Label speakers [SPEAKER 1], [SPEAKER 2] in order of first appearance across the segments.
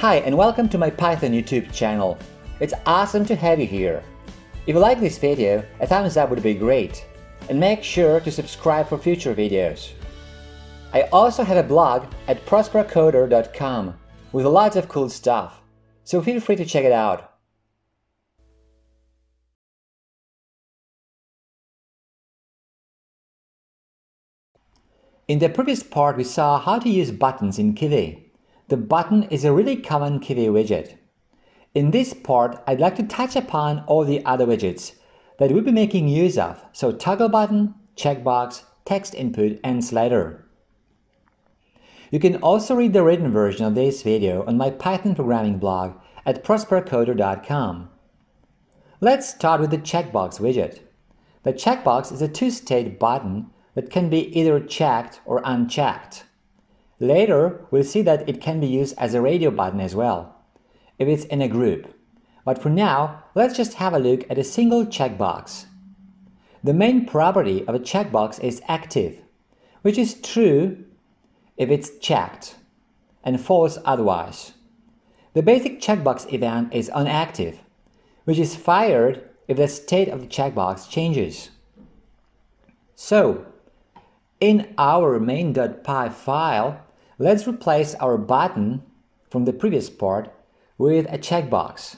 [SPEAKER 1] Hi and welcome to my Python YouTube channel. It's awesome to have you here. If you like this video, a thumbs up would be great. And make sure to subscribe for future videos. I also have a blog at prosperocoder.com with lots of cool stuff, so feel free to check it out. In the previous part we saw how to use buttons in Kivy. The button is a really common Kivy widget. In this part I'd like to touch upon all the other widgets that we'll be making use of, so toggle button, checkbox, text input, and slider. You can also read the written version of this video on my Python programming blog at prosperocoder.com. Let's start with the checkbox widget. The checkbox is a two-state button that can be either checked or unchecked. Later, we'll see that it can be used as a radio button as well, if it's in a group. But for now, let's just have a look at a single checkbox. The main property of a checkbox is active, which is true if it's checked, and false otherwise. The basic checkbox event is onActive, which is fired if the state of the checkbox changes. So, in our main.py file, let's replace our button from the previous part with a checkbox.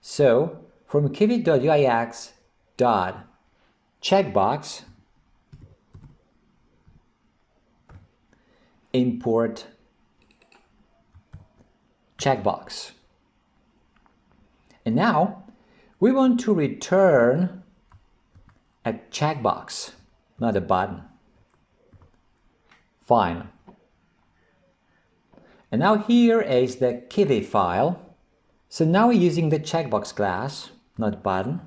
[SPEAKER 1] So, from checkbox import checkbox. And now we want to return a checkbox not a button. Fine. And now here is the Kivy file. So now we're using the checkbox class, not button.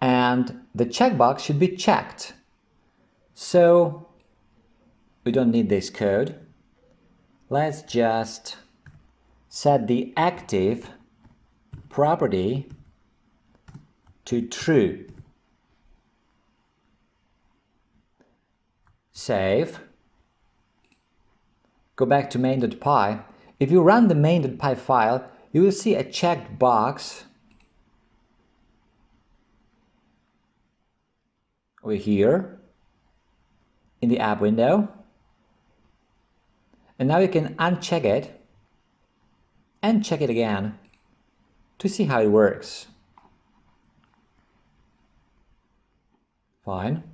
[SPEAKER 1] And the checkbox should be checked. So we don't need this code. Let's just set the active property to true. save, go back to main.py. If you run the main.py file, you will see a checked box over here in the app window. And now you can uncheck it and check it again to see how it works. Fine.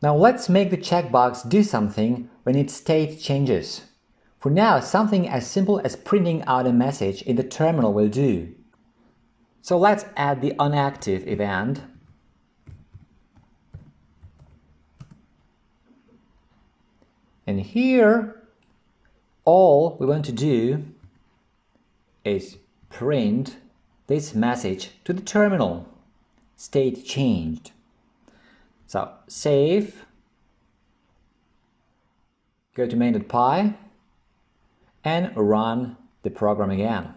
[SPEAKER 1] Now let's make the checkbox do something when its state changes. For now, something as simple as printing out a message in the terminal will do. So let's add the onActive event. And here, all we want to do is print this message to the terminal. State changed. So save, go to main.py and run the program again.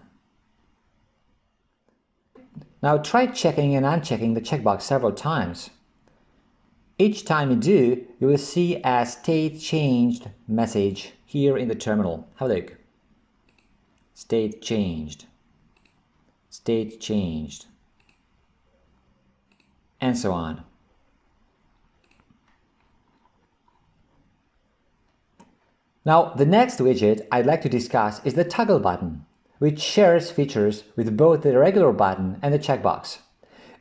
[SPEAKER 1] Now try checking and unchecking the checkbox several times. Each time you do, you will see a state changed message here in the terminal. Have a look. State changed. State changed. And so on. Now, the next widget I'd like to discuss is the toggle button, which shares features with both the regular button and the checkbox.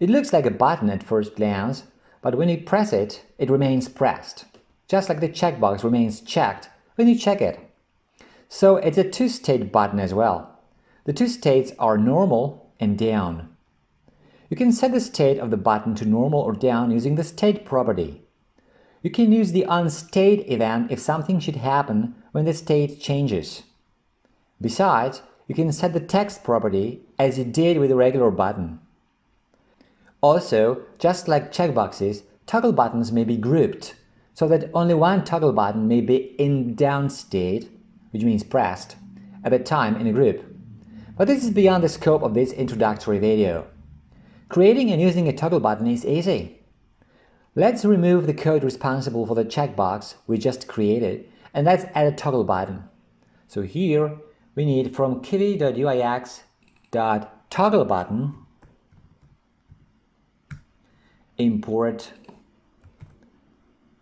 [SPEAKER 1] It looks like a button at first glance, but when you press it, it remains pressed, just like the checkbox remains checked when you check it. So it's a two-state button as well. The two states are normal and down. You can set the state of the button to normal or down using the state property. You can use the onState event if something should happen when the state changes. Besides, you can set the text property as you did with the regular button. Also, just like checkboxes, toggle buttons may be grouped so that only one toggle button may be in down state, which means pressed, at a time in a group. But this is beyond the scope of this introductory video. Creating and using a toggle button is easy. Let's remove the code responsible for the checkbox we just created And let's add a toggle button. So here we need from kivy.uix.toggle button import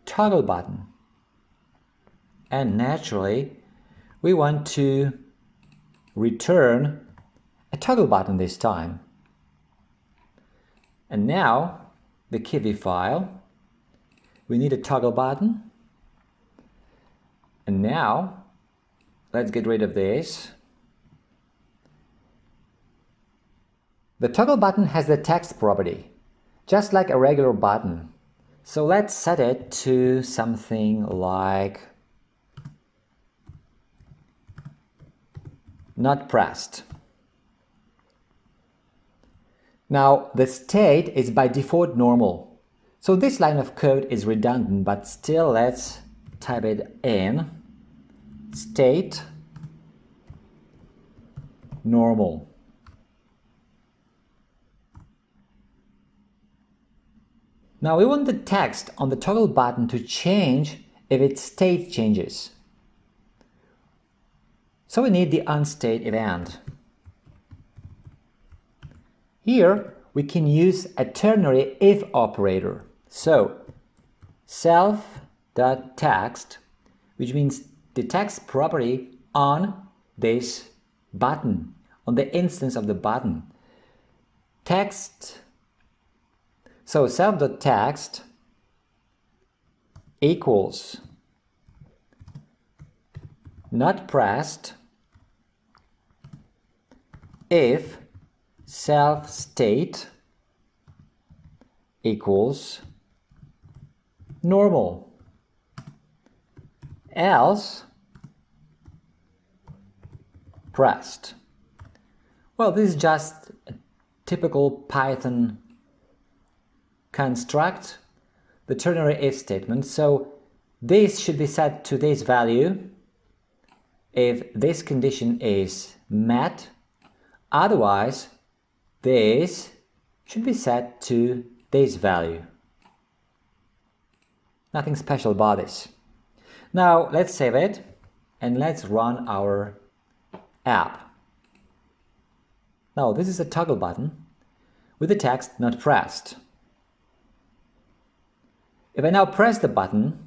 [SPEAKER 1] toggle button. And naturally, we want to return a toggle button this time. And now, the Kivy file, we need a toggle button. And now, let's get rid of this. The toggle button has the text property, just like a regular button. So let's set it to something like not pressed. Now the state is by default normal. So this line of code is redundant, but still let's type it in state normal. Now we want the text on the toggle button to change if its state changes. So we need the onState event. Here we can use a ternary if operator. So self.text, which means the text property on this button, on the instance of the button. Text, so self.text equals not pressed if self state equals normal else pressed. Well, this is just a typical Python construct, the ternary if statement. So this should be set to this value if this condition is met Otherwise, this should be set to this value. Nothing special about this. Now let's save it and let's run our app. Now this is a toggle button with the text not pressed. If I now press the button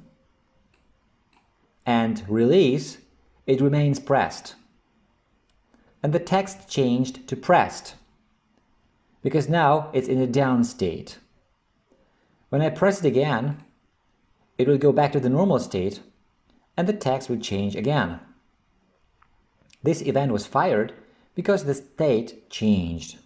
[SPEAKER 1] and release, it remains pressed and the text changed to pressed because now it's in a down state. When I press it again, it will go back to the normal state and the text will change again. This event was fired because the state changed.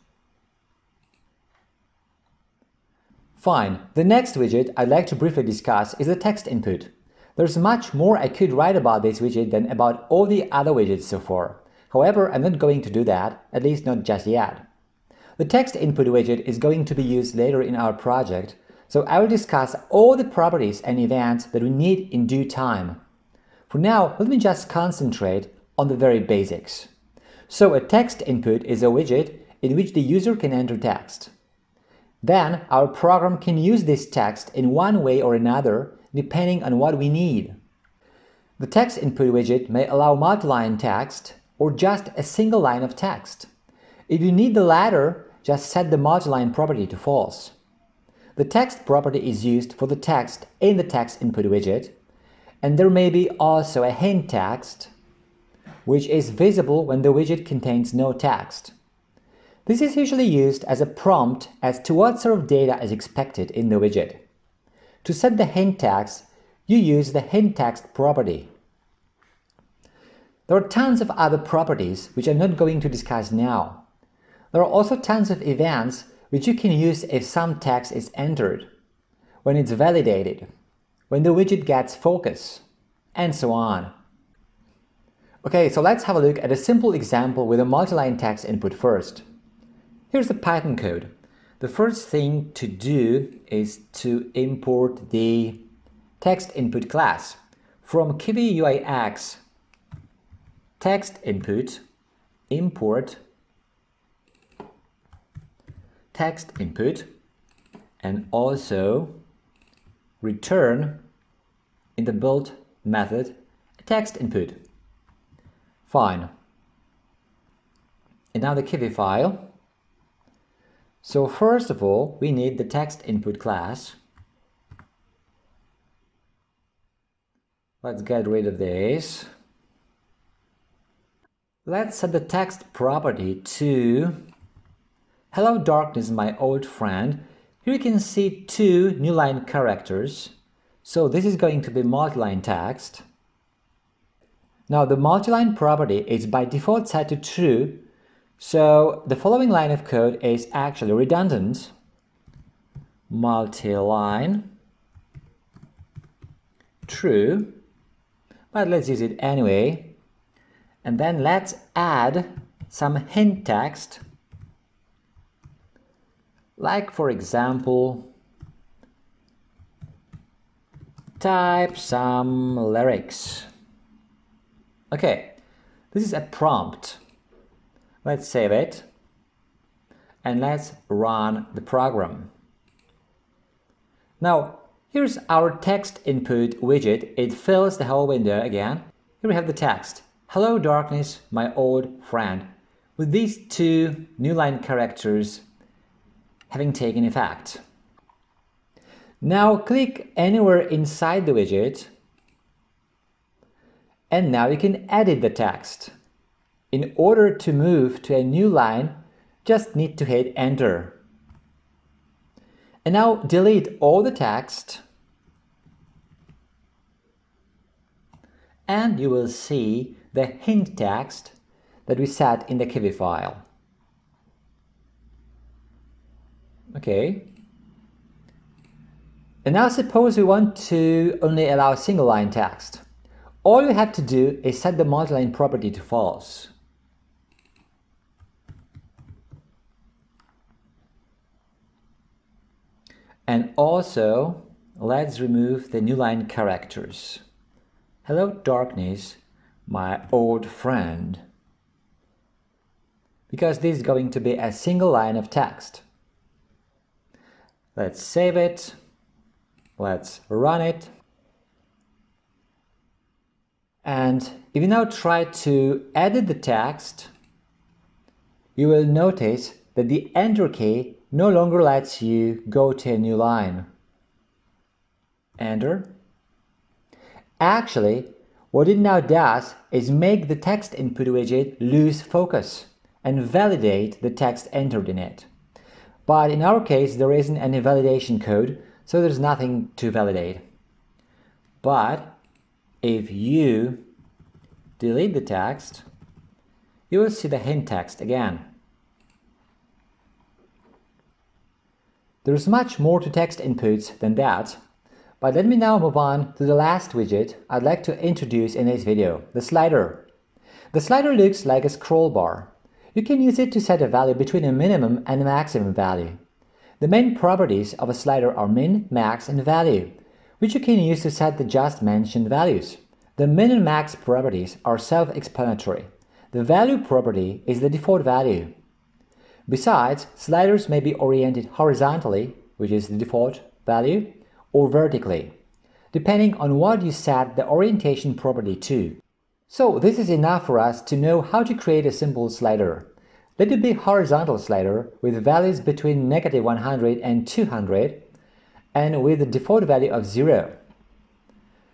[SPEAKER 1] Fine, the next widget I'd like to briefly discuss is the text input. There's much more I could write about this widget than about all the other widgets so far. However, I'm not going to do that, at least not just yet. The text input widget is going to be used later in our project, so I will discuss all the properties and events that we need in due time. For now, let me just concentrate on the very basics. So a text input is a widget in which the user can enter text. Then our program can use this text in one way or another depending on what we need. The text input widget may allow multi-line text, or just a single line of text. If you need the latter, just set the multi-line property to false. The text property is used for the text in the text input widget, and there may be also a hint text, which is visible when the widget contains no text. This is usually used as a prompt as to what sort of data is expected in the widget. To set the hint text, you use the hint text property. There are tons of other properties which I'm not going to discuss now. There are also tons of events which you can use if some text is entered, when it's validated, when the widget gets focus, and so on. Okay, so let's have a look at a simple example with a multi-line text input first. Here's the Python code. The first thing to do is to import the text input class from Kivy UIX text input, import text input, and also return in the build method a text input. Fine. And now the Kivy file. So first of all, we need the text input class. Let's get rid of this. Let's set the text property to Hello darkness, my old friend. Here you can see two new line characters. So this is going to be multi-line text. Now the multi-line property is by default set to true. So the following line of code is actually redundant. Multi-line true. But let's use it anyway. And then let's add some hint text. Like for example, type some lyrics. Okay, this is a prompt. Let's save it and let's run the program. Now, here's our text input widget. It fills the whole window again. Here we have the text. Hello darkness, my old friend. With these two new line characters having taken effect. Now click anywhere inside the widget and now you can edit the text. In order to move to a new line, just need to hit enter. And now delete all the text and you will see the hint text that we set in the Kivy file. Okay, and now suppose we want to only allow single line text. All you have to do is set the multi-line property to false. And also, let's remove the new line characters. Hello darkness, my old friend. Because this is going to be a single line of text. Let's save it Let's run it. And if you now try to edit the text, you will notice that the Enter key no longer lets you go to a new line. Enter. Actually, what it now does is make the text input widget lose focus and validate the text entered in it. But in our case, there isn't any validation code, so there's nothing to validate. But if you delete the text, you will see the hint text again. There's much more to text inputs than that, but let me now move on to the last widget I'd like to introduce in this video, the slider. The slider looks like a scroll bar. You can use it to set a value between a minimum and a maximum value. The main properties of a slider are min, max, and value, which you can use to set the just mentioned values. The min and max properties are self-explanatory. The value property is the default value. Besides, sliders may be oriented horizontally, which is the default value, or vertically, depending on what you set the orientation property to. So this is enough for us to know how to create a simple slider. Let it be horizontal slider with values between negative 100 and 200 and with the default value of 0.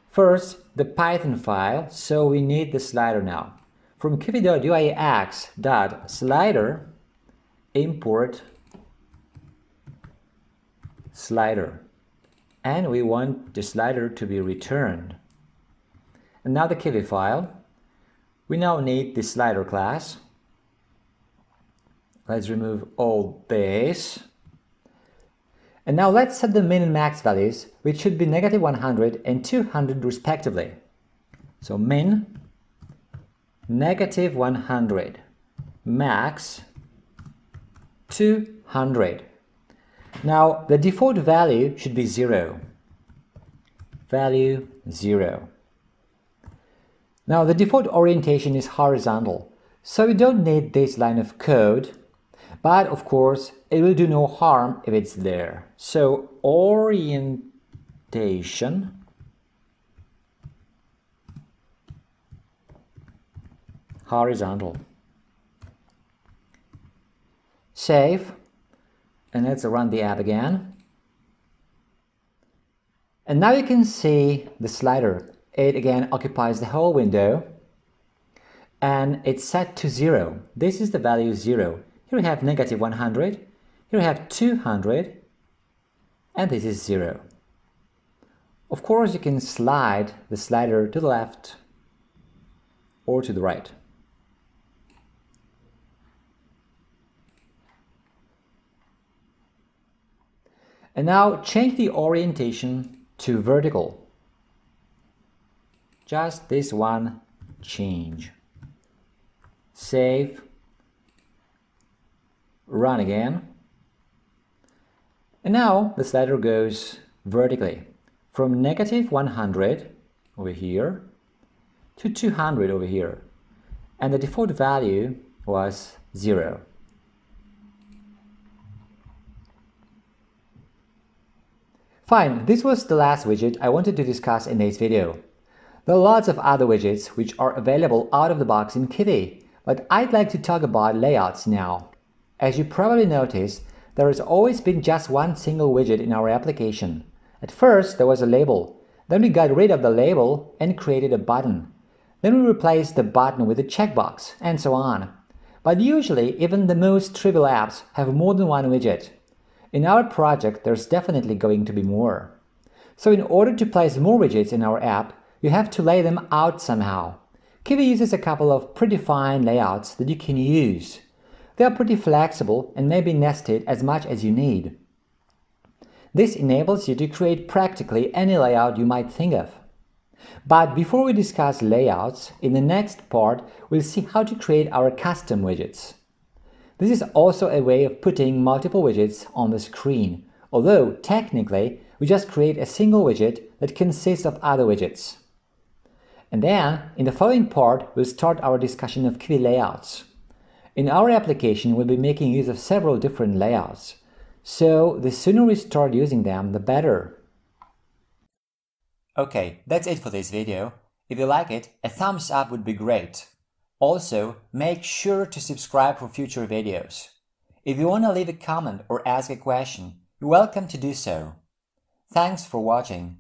[SPEAKER 1] First, the Python file, so we need the slider now. From kivy.uix.slider import slider and we want the slider to be returned. And now the Kivy file. We now need the slider class Let's remove all this. And now let's set the min and max values, which should be negative 100 and 200 respectively. So min, negative 100, max, 200. Now the default value should be 0. Value 0. Now the default orientation is horizontal, so we don't need this line of code but of course, it will do no harm if it's there. So orientation horizontal. Save, and let's run the app again. And now you can see the slider. It again occupies the whole window and it's set to zero. This is the value zero. Here we have negative 100, here we have 200, and this is zero. Of course, you can slide the slider to the left or to the right. And now change the orientation to vertical. Just this one change. Save. Run again. And now the slider goes vertically from negative 100 over here to 200 over here. And the default value was 0. Fine, this was the last widget I wanted to discuss in this video. There are lots of other widgets which are available out of the box in Kivy, but I'd like to talk about layouts now. As you probably noticed, there has always been just one single widget in our application. At first, there was a label. Then we got rid of the label and created a button. Then we replaced the button with a checkbox, and so on. But usually, even the most trivial apps have more than one widget. In our project, there's definitely going to be more. So in order to place more widgets in our app, you have to lay them out somehow. Kivy uses a couple of predefined layouts that you can use. They are pretty flexible and may be nested as much as you need. This enables you to create practically any layout you might think of. But before we discuss layouts, in the next part we'll see how to create our custom widgets. This is also a way of putting multiple widgets on the screen, although technically we just create a single widget that consists of other widgets. And then, in the following part, we'll start our discussion of Kivy layouts. In our application, we'll be making use of several different layouts, so the sooner we start using them, the better.
[SPEAKER 2] Okay, that's it for this video. If you like it, a thumbs up would be great. Also, make sure to subscribe for future videos. If you want to leave a comment or ask a question, you're welcome to do so. Thanks for watching.